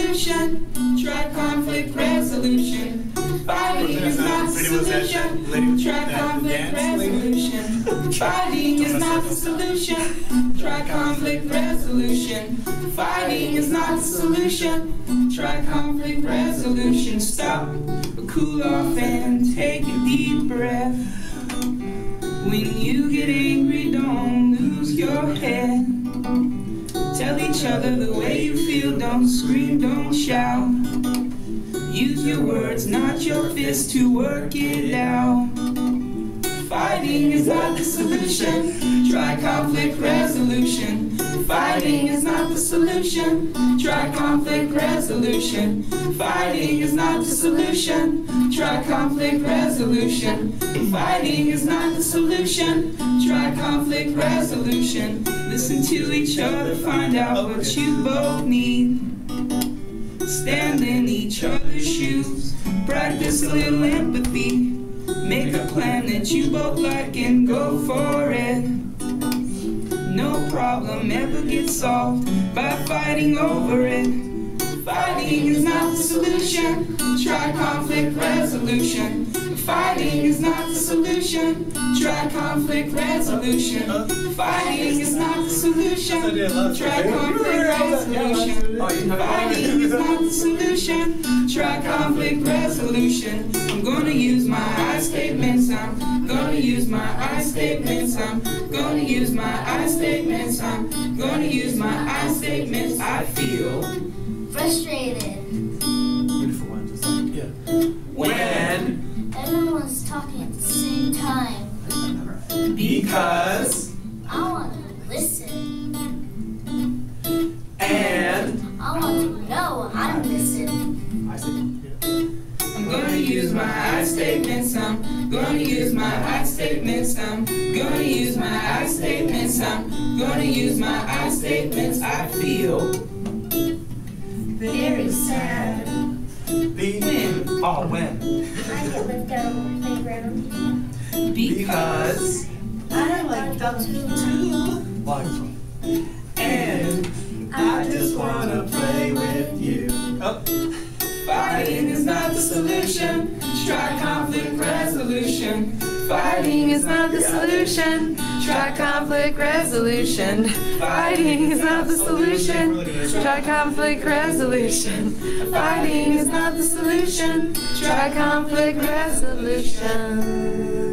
solution. Try conflict resolution. Fighting is not the solution. Try conflict resolution. Fighting is not the solution. Try conflict resolution. Fighting is not the solution. Try conflict resolution. Stop, cool off, and take a deep breath. When you get angry, don't lose your head. Each other the way you feel, don't scream, don't shout. Use your words, not your fists, to work it out. Fighting is not the solution. Try conflict resolution. Fighting is not the solution. Try conflict resolution. Fighting is not the solution. Try conflict resolution. Fighting is not the solution. Try conflict resolution. Listen to each other, find out what you both need. Stand in each other's shoes. Practice a little empathy. That you both like and go for it. No problem ever gets solved by fighting over it. Fighting is not the solution. Try conflict resolution. Fighting is not the solution. Try conflict resolution. Fighting is not the solution. Try conflict resolution. Fighting is not the solution. Try conflict resolution. I'm gonna use my I statements. I'm gonna use my I statements. I'm gonna use my I statements. I'm gonna use my I statements. I feel Frustrated. Beautiful one, just like, yeah. when Everyone's talking at the same time. because I want to listen. and I want to know how to listen. I see. Yeah. I'm gonna use my I statements. I'm gonna use my I statements. I'm gonna use my I statements. I'm gonna use my I statements. I feel very sad. Be When? Oh, when? I get left out on the playground. Because I like them too. Wonderful. Fighting is not the solution. Try conflict resolution. Fighting is not the solution. Try conflict resolution. Fighting is not the solution. Try conflict resolution. Fighting is not the solution. Try conflict resolution.